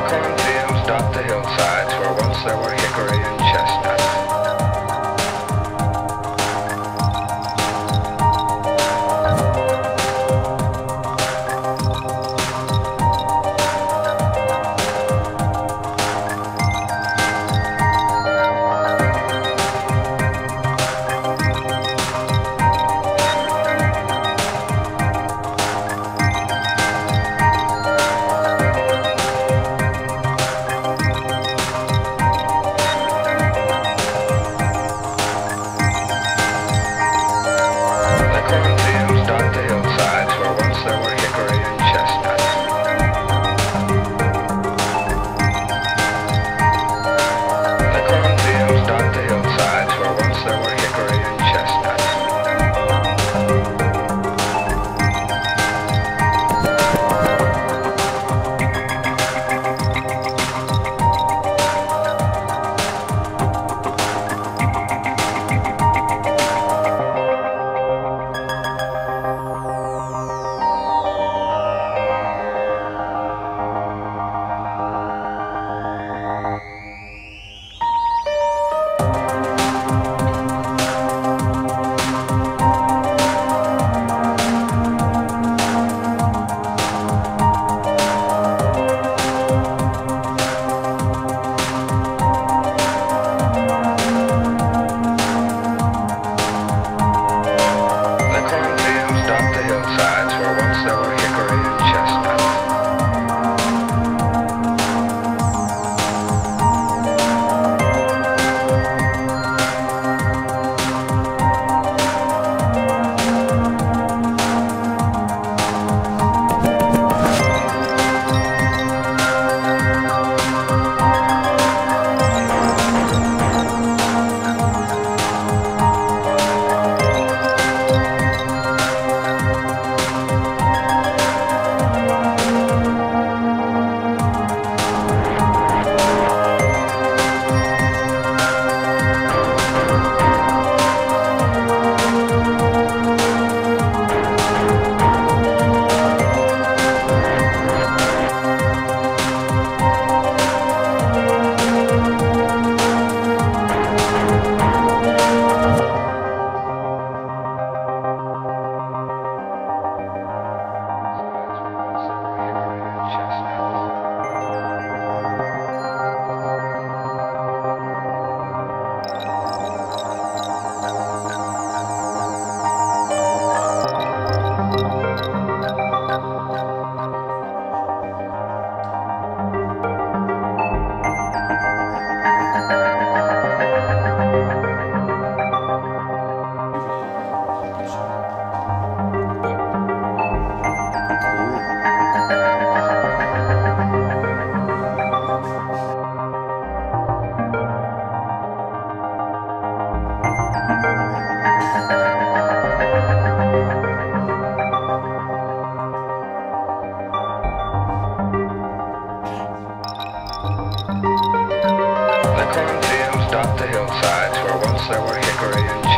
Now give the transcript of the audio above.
Unicorn dot the hillsides where once there were hickory and chestnut. up the hillsides where once there were hickory and